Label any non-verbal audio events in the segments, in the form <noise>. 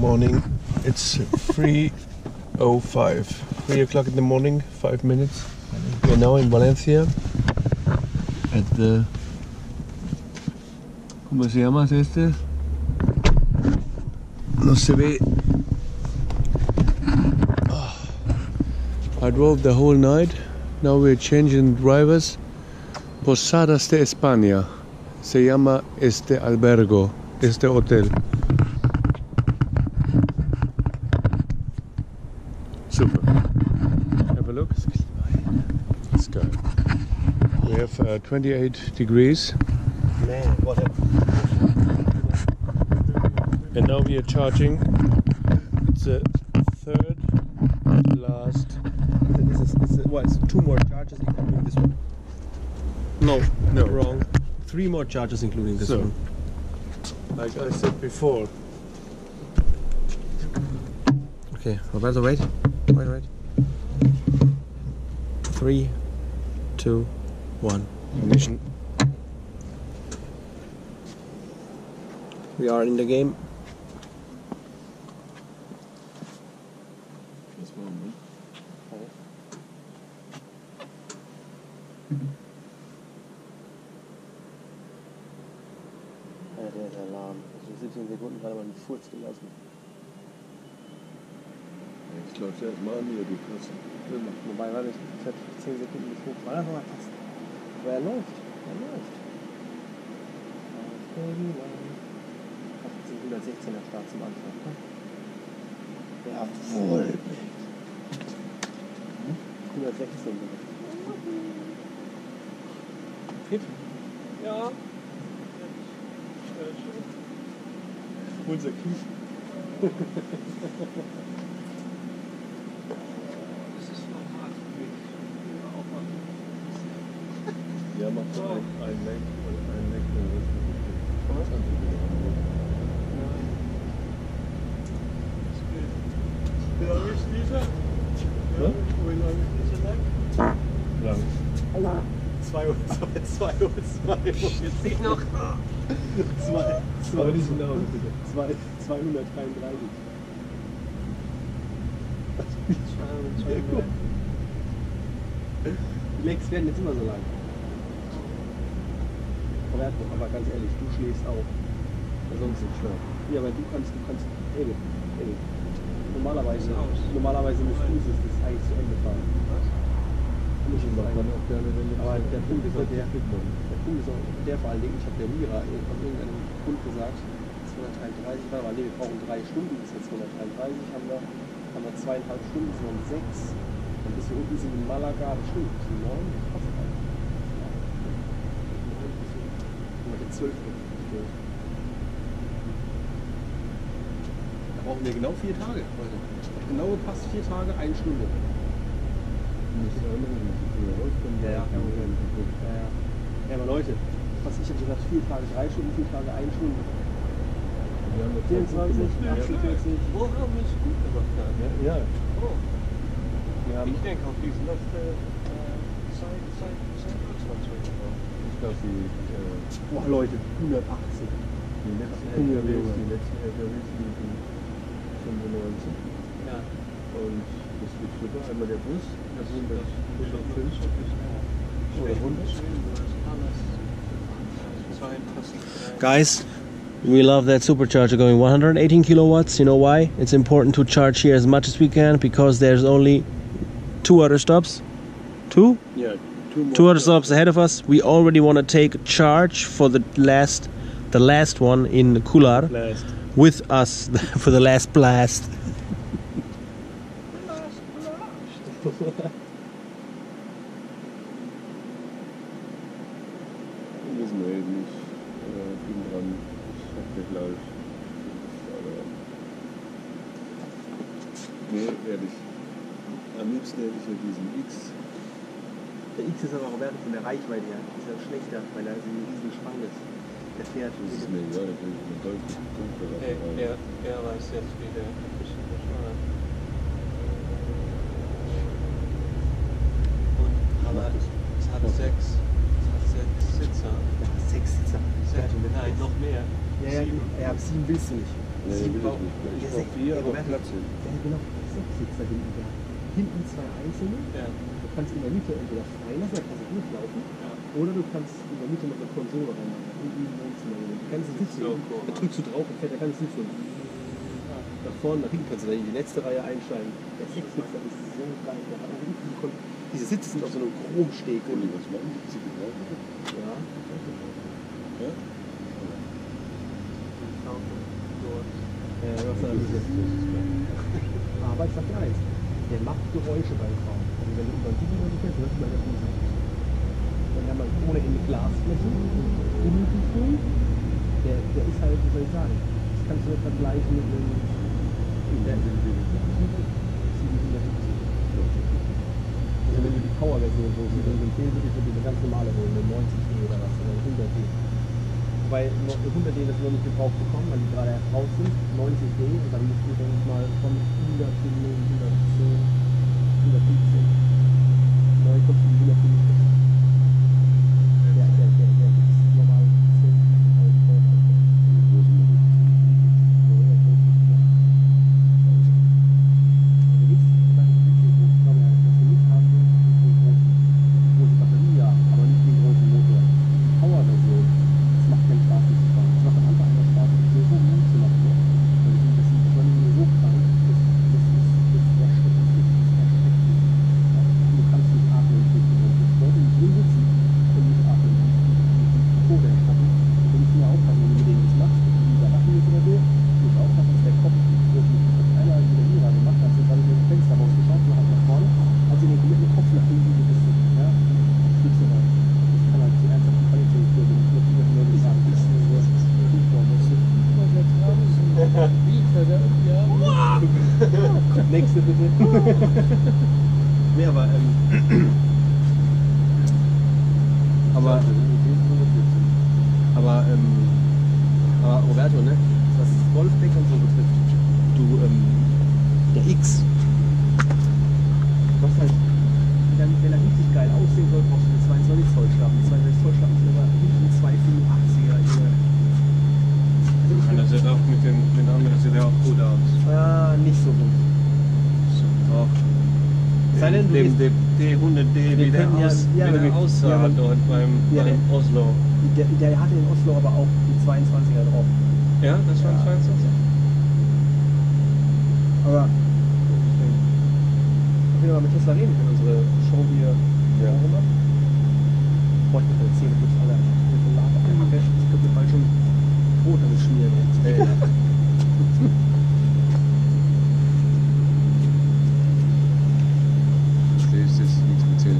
morning. It's 3.05. 3 o'clock in the morning, 5 minutes. We're now in Valencia at the... ¿Cómo se llama este? No se ve. Ah. I drove the whole night. Now we're changing drivers. Posadas de España. Se llama este albergo, este hotel. Super. Have a look. Let's go. We have uh, 28 degrees. Man, what a And now we are charging. It's the third last. This is, this is what? It's two more charges including this one. No, no. Wrong. Three more charges including this So. one. Like I said before. Okay, Roberto, wait. Wait, wait. Three, two, one. Ignition. We are in the game. Ja, der ist Alarm. Also 17 Sekunden gerade mal einen Furz gelassen. Jetzt läuft erstmal an hier, du Klasse. Wobei, warte, ich hatte 10 Sekunden bis hoch. War das mal passt. Aber er läuft. Er läuft. Lauf, Baby, lauf. Ach, jetzt sind 116er Start zum Anfang. ne? Ja, voll. 116. Hit? Ja. Unser Kies. <laughs> Ja, macht so ein, ein Lenk und ein Lenk und das ist 20 Minuten. Ja? Lang. 2 Uhr, 2 Uhr, 2 Uhr. Jetzt nicht noch. 2, Aber nicht so laut, bitte. 233. Die Legs werden jetzt immer so lang. Roberto, aber ganz ehrlich, du schläfst auch. Weil sonst nicht schlafen. Ja, aber du kannst, du kannst, Erik, Erik. Normalerweise, normalerweise müsstest du das eigentlich zu Ende fahren. Gerne, wenn Aber der Punkt ist auch der, der Punkt ist auch der vor allen Dingen, ich habe der Mira aus irgendeinem Grund gesagt, 233 war, aber nee, wir brauchen drei Stunden bis jetzt 233 haben wir, haben wir zweieinhalb Stunden, sind wir sechs. Und bis wir unten sind in Malaga, das stimmt, neun, 12 Da brauchen wir genau vier Tage heute. Genau gepasst vier Tage, eine Stunde. Ja, ja. ja, aber Leute, was ich habe gesagt, vier Tage, drei Stunden, vier Tage, eine Stunde. 24, 48. Woche haben wir es gut gemacht. Ja. ja. Oh. Ich denke, auf diesen letzten äh, äh, Zeit, Zeit, Zeit, Zeit, Zeit, Zeit. Boah Leute, 180. die die letzten LKWs liegen 95. Ja. Bus, das sind das 105 oder 100. Guys, we love that supercharger going 118 kilowatts. You know why? It's important to charge here as much as we can because there's only two other stops. Two? Ja, two other stops ahead of us. We already want to take charge for the last, the last one in Kular Last. with us <laughs> for the last blast. Der fährt. Das ist mir egal, ich eine deutlich dunklere Er, er, er weiß jetzt, wie der ein bisschen bescheuert. Und aber es hat sechs, es hat sechs Sitzer. Ja, sechs Sitzer. Sechs, nein, noch mehr. Ja, ja, Sieben. ja, sieben willst du nicht. Nee, will ich nicht. Ich Sech- vier, aber Platz hin. Hat genau sechs sitzt da hinten. Hinten zwei einzelne. Ja. Du kannst in der Mitte entweder frei lassen, da kannst du durchlaufen. Ja. Oder du kannst in der Mitte noch eine Konsole reinmachen. Unten im Wohnzimmer. Du kannst den Sitz So. Da drückst du drauf und fährt der ganze Sitz so. Nach vorne, nach hinten kannst du da in die letzte Reihe einsteigen. Der Sechssitzer ist so geil. Diese Sitze sind auf so einem Chromsteg. Uli, was machen die? Ja. Ja? Ja, was da ist. Aber ich sag dir eins, der macht Geräusche beim Fahren. Also wenn du über die Leute fährst, hörst du bei der Dann haben wir ohne Ende Glasfläche, Umgefühl. Der, der ist halt, wie soll ich sagen, das kannst du vergleichen mit einem der, 770. Also wenn du die Power-Version so 710 würdest du eine ganz normale holen, eine 90D oder was, oder eine 100D. Wobei noch eine 100D das noch nicht gebraucht bekommen, weil die gerade raus sind, 90D und dann musst du, denke ich mal, von 100 bis 110, 115. Neu kostet die 150. Der, der, der, der ist normal 10, 11 Euro. So, ja, so ist es, ja. Du willst, ich meine, du willst den großen, aber was du nicht haben willst, ist den großen, große Batterie, ja, aber nicht den großen Motor. Power-Version, das macht keinen Spaß mit zu fahren. Das macht am Anfang einfach Spaß, mit so hoch zu machen. ne? Weil die- das sind schon so krank, das, das ist, das ist erschreckend, das ist erschreckend. Du kannst nicht atmen, du musst dort im drin sitzen und nicht atmen. Die, die, die Tode erschrecken. Du musst nur aufpassen, wenn du mit denen nichts machst, wenn du überraschen willst oder so, du musst aufpassen, dass der Kopf nicht wirklich, das hat einer in der Mira gemacht, hat sie gerade mit dem Fenster rausgeschaut, so hat nach vorne, hat sie den kompletten Kopf nach hinten gerissen. Ja? Fliegst du rein. Das kann halt zu ernsthaften Qualität führen, wenn du nicht mehr die sagen, das ist nur Nächste bitte. <laughs> nee, aber, ähm, <clears throat> aber, aber, ähm, aber Roberto, ne, was das Golfdeck und so betrifft, du, ähm, der X, was halt, wenn, wenn er richtig geil aussehen soll, brauchst du eine 22 Zoll Schlappen. Die 22 Zoll Schlappen sind aber hinten 285er. Junge. Also ich Und das sieht auch mit den, den anderen sieht ja auch gut aus. Ah, nicht so gut. Doch. Sei denn, dem, dem D100D, Wir wie der, können ja- aus, ja, wie der wir- aussah ja, wir- dort beim, Ja, beim der- Oslo. Der, der hatte in Oslo aber auch die 22er drauf. Ja, das war Ja. 22. Aber. Jeden Fall mit Tesla reden können, unsere Show hier Ja. auch. Boah, ich bin halt Zähne putzt, Alter. Ich bin Lager der. Ich könnte mir bald schon Brot damit <laughs> schmieren. ey. Schläfst jetzt nichts mit Zähneputzen. Boah, ich bin bei Zähne putzen, jetzt ist es nicht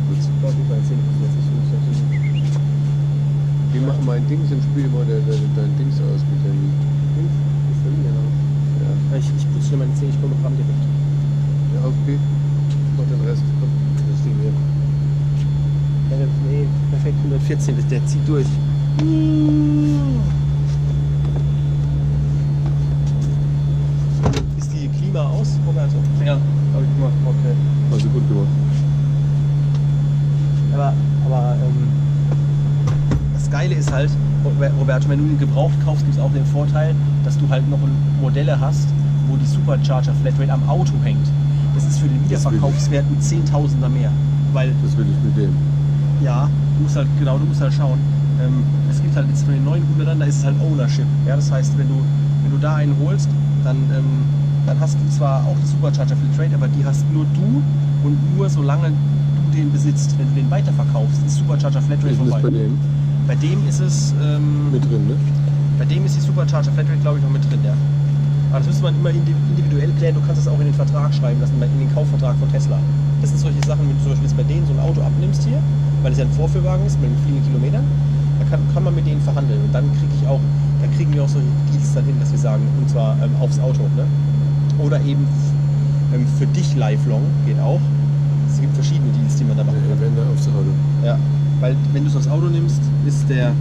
Die machen mein Dings im Spiel immer der, der, dein Dings aus mit dem. Links ist der Linie raus. Ja, Ich, ich putze schnell meine Zähne, ich komme ran direkt. ja okay. Mach den Rest. Komm, das Ding hier. Ja, nee, perfekt 114, das- der zieht durch. Ist die Klima aus, Roberto? Ja, hab ich gemacht. Okay. Also gut gemacht. Aber, aber ähm, das Geile ist halt, Roberto, wenn du ihn gebraucht kaufst, gibt es auch den Vorteil, dass du halt noch Modelle hast, wo die Supercharger Flatrate am Auto hängt. Das ist für den. Wiederverkaufswert ein Zehntausender mehr. Weil, Das will ich mit dem. ja, du musst halt, genau, du musst halt schauen. Ähm, es gibt halt jetzt von den 900ern, da ist es halt Ownership. Ja, das heißt, wenn du, wenn du da einen holst, dann, ähm, dann hast du zwar auch die Supercharger Flatrate, aber die hast nur du und nur solange du den besitzt. Wenn du den weiterverkaufst, ist Supercharger Flatrate Ist vorbei. bei dem? Bei dem ist es, ähm, Mit drin, ne? bei dem ist die Supercharger Flatrate, glaube ich, noch mit drin, ja. Aber das müsste man immer indi- individuell klären. Du kannst das auch in den Vertrag schreiben lassen, in den Kaufvertrag von Tesla. Das sind solche Sachen, wenn du zum Beispiel jetzt bei denen so ein Auto abnimmst hier, weil es ja ein Vorführwagen ist mit vielen Kilometern, da kann, kann man mit denen verhandeln. Und dann kriege ich auch, da kriegen wir auch solche Deals dann hin, dass wir sagen, und zwar ähm, aufs Auto. Ne? Oder eben ähm, für dich lifelong geht auch. Es gibt verschiedene Deals, die man da machen kann. Wenn da aufs Auto. Ja, weil wenn du es aufs Auto nimmst, ist der,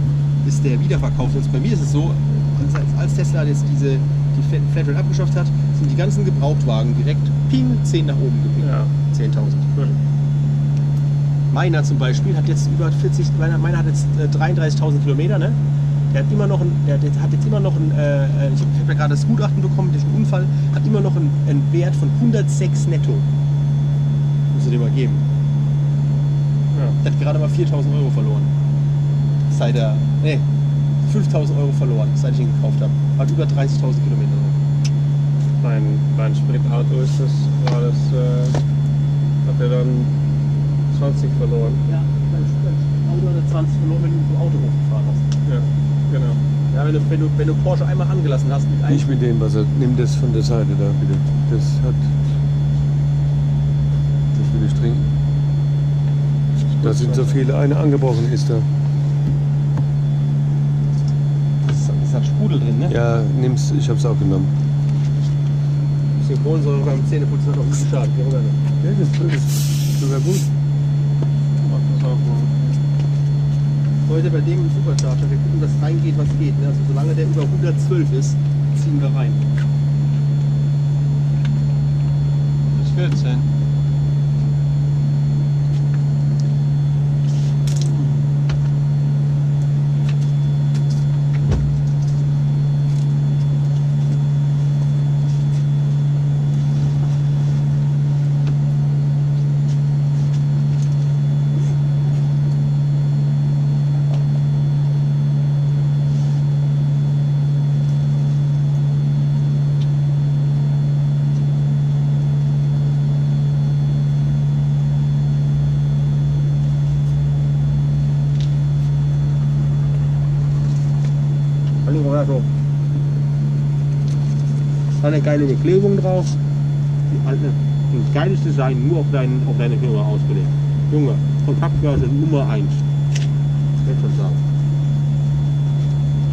ist der Wiederverkauf. Jetzt bei mir ist es so, als, Tesla jetzt diese die Flat- Flatrate abgeschafft hat, sind die ganzen Gebrauchtwagen direkt ping 10 nach oben gepinkt. Ja. 10.000. Meiner zum Beispiel hat jetzt über 40, meiner, meiner hat jetzt äh, 33.000 Kilometer, ne? Der hat immer noch ein, der, hat jetzt immer noch ein, äh, äh, ich habe hab ja gerade das Gutachten bekommen durch einen Unfall, hat immer noch einen, einen Wert von 106 netto. Muss ich dir mal geben. Ja. Der hat gerade mal 4000 Euro verloren. Seit er, nee, 5000 Euro verloren, seit ich ihn gekauft habe. Hat über 30.000 Kilometer. Beim, beim Spritauto ist das, war das, äh, hat er dann 20 verloren. Ja, dein Auto hat er 20 verloren, wenn du mit dem Auto hochgefahren hast. Ja, genau. Ja, wenn du, wenn du, wenn du Porsche einmal angelassen hast mit einem Nicht mit dem Wasser. Nimm das von der Seite da bitte. Das hat. Das will ich trinken. Da sind so viele. Eine angebrochen ist da. Das, hat Sprudel drin, ne? Ja, nimm's. Ich hab's auch genommen. Bisschen Kohlensäure beim Zähneputzen hat auch nicht geschadet. Ja, oder nicht? Ja, das ist sogar gut. Mach das auch mal. Heute bei dem im Supercharger, wir gucken, dass reingeht, was geht. Ne? Also solange der über 112 ist, ziehen wir rein. Das 14. Hallo Roberto. Eine geile Beklebung drauf. Die alte, ein geiles Design, nur auf, dein, auf deine Firma ausgelegt. Junge, Kontaktbörse Nummer 1. Jetzt schon sagen.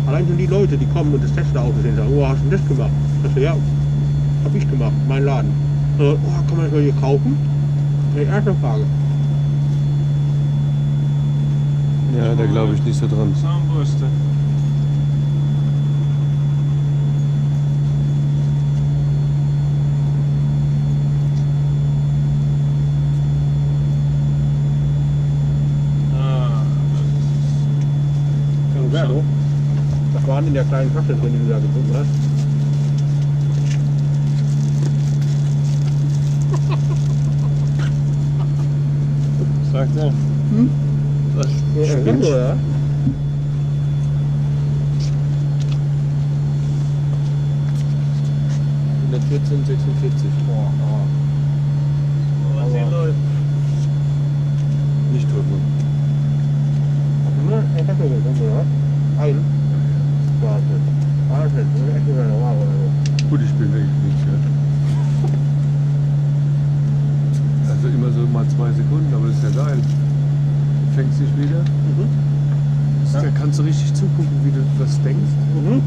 Allein schon die Leute, die kommen und das Tesla-Auto sehen, sagen, oh, hast du denn das gemacht? Sag, ja, hab ich gemacht, mein Laden. Äh, oh, kann man das mal hier kaufen? Die erste Frage. Ja, da glaube ich nicht so dran. Zahnbürste. Das Roberto, was war denn in der kleinen Tasche drin, die du da gefunden hast? ist, sagt er. Was? Ja, Stimmt. oder? In 14, 46. Boah, aber Was hier läuft. Nicht tot, Mann. Ne, ich hab mir gefunden, oder? Ein. Wahnsinn. Wahnsinn, das ist echt normal, oder so. Gut, ich bin wirklich nicht, ja. Also immer so mal zwei Sekunden, aber das ist ja geil. Du fängst dich wieder. Mhm. Da kannst du richtig zugucken, wie du was denkst. Mhm.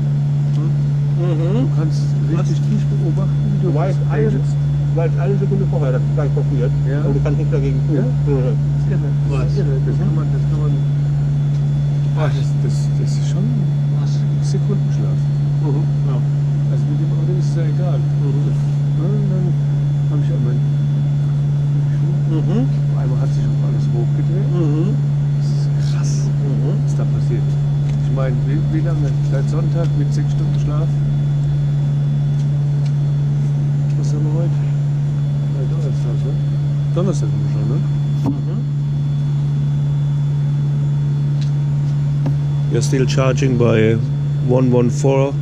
Mhm. Du kannst richtig tief beobachten, wie du, Du weißt was alles, du weißt eine Sekunde vorher, dass es gleich passiert. Ja. Und du kannst nichts dagegen tun. Ja. Mhm. Das ist irre. Das Was? ist irre. Das kann man, das kann man. Ah, das, das, das ist schon Sekundenschlaf. Mhm. Ja. Also mit dem Auto ist es ja egal. Mhm. Ja, dann habe ich einmal. Mhm. Einmal hat sich auch alles hochgedreht. Mhm. Das ist krass, Mhm. was da passiert. Ich meine, wie, wie lange? Seit Sonntag mit sechs Stunden Schlaf? Was haben wir heute? Ja, Donnerstag, ne? Donnerstag haben wir schon, ne? You're still charging by 114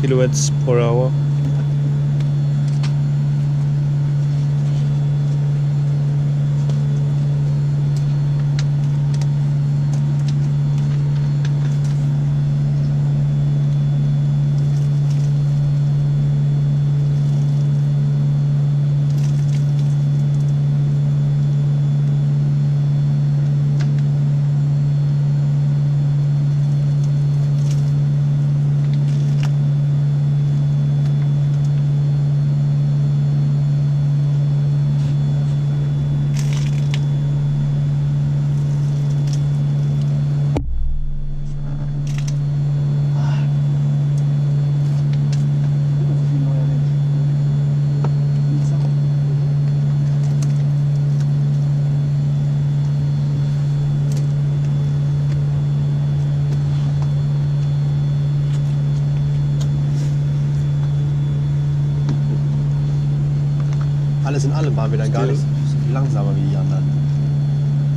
kilowatts per hour. Alles in allem waren wir dann gar nicht so viel langsamer wie die anderen.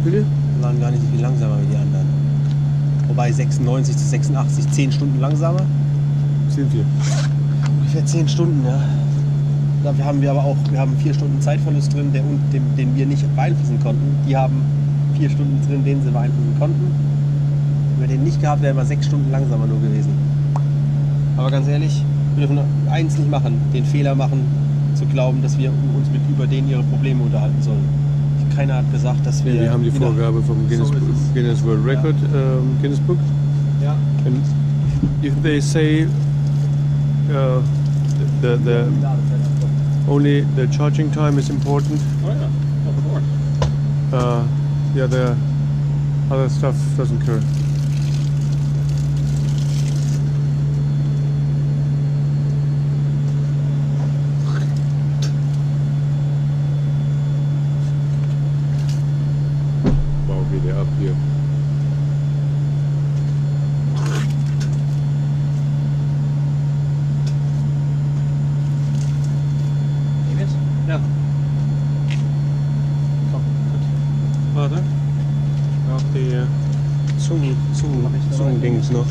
Bitte? Wir waren gar nicht so viel langsamer wie die anderen. Wobei 96 zu 86, 10 Stunden langsamer. Sind wir. Ungefähr 10 Stunden, ja. Dafür haben wir aber auch, wir haben 4 Stunden Zeitverlust drin, der, den, den wir nicht beeinflussen konnten. Die haben 4 Stunden drin, den sie beeinflussen konnten. Wenn wir den nicht gehabt, wären wir 6 Stunden langsamer nur gewesen. Aber ganz ehrlich, wir dürfen eins nicht machen, den Fehler machen, zu glauben, dass wir uns mit über denen ihre Probleme unterhalten sollen. Keiner hat gesagt, dass wir. Wir haben die Vorgabe vom Guinness, So. Guinness World Record, ähm, Guinness Book. Ja. And if they say uh, the, the only the charging time is important, Oh ja, of course. uh, yeah, the other stuff doesn't care. Wow, wieder ab hier. Ja. Warte. Auch die äh, Zungen, Zungen, Zungendings noch.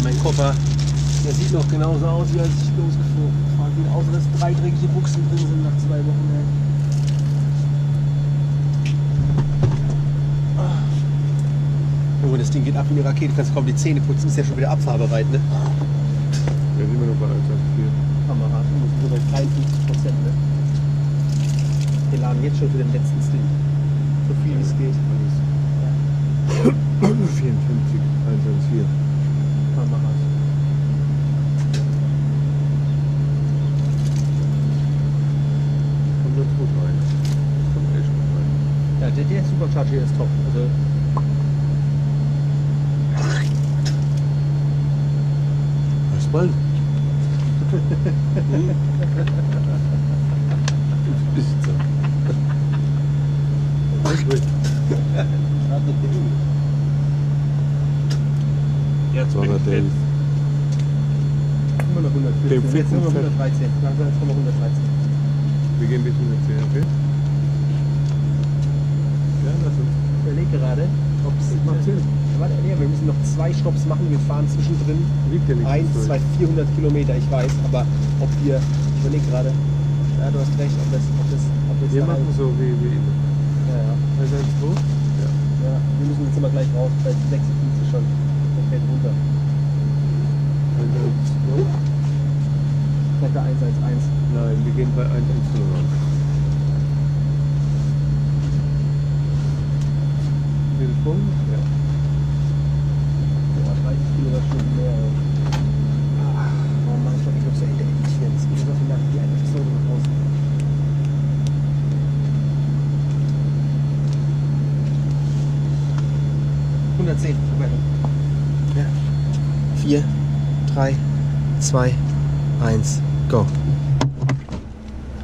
Hey, mein Koffer, der sieht noch genauso aus, wie als ich losgefahren bin. Außer dass drei dreckige Buchsen drin sind nach zwei Wochen. Ey. Oh, das Ding geht ab wie eine Rakete, kannst kaum die Zähne putzen, ist ja schon wieder abfahrbereit, ne? Wir sind immer noch bei 1,4. Kamera, so bei 53 Prozent, ne? Wir laden jetzt schon für den letzten Stint. So viel wie es geht. 54, <coughs> 1,4. Kamera. Kommt ganz gut rein. Kommt echt gut rein. Ja, der, der Supercharger hier ist top. Also, Was bald? <laughs> Besitzer. Jetzt bin ich 211. fit. immer noch 114. Dem Jetzt sind wir Fett. 113. Langsam jetzt kommen wir 113. Wir gehen bis 110, okay? Ja, lass uns. Ich überlege gerade, ob es. Macht Sinn. Warte, nee, wir müssen noch zwei Stopps machen. Wir fahren zwischendrin Liegt ja 1, durch. 2, 400 Kilometer, ich weiß. Aber ob wir. Ich überlege gerade. Ja, du hast recht, ob das. Ob das, ob Wir da machen so wie, wie. Ja, ja. 112? Ja. ja, wir müssen jetzt immer gleich raus. Bei 56 112? Vielleicht bei 111. Nein, wir gehen bei 110 raus. Den Punkt? 2, 1, go.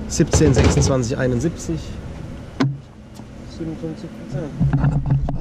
17, 26, 71. 57 Prozent.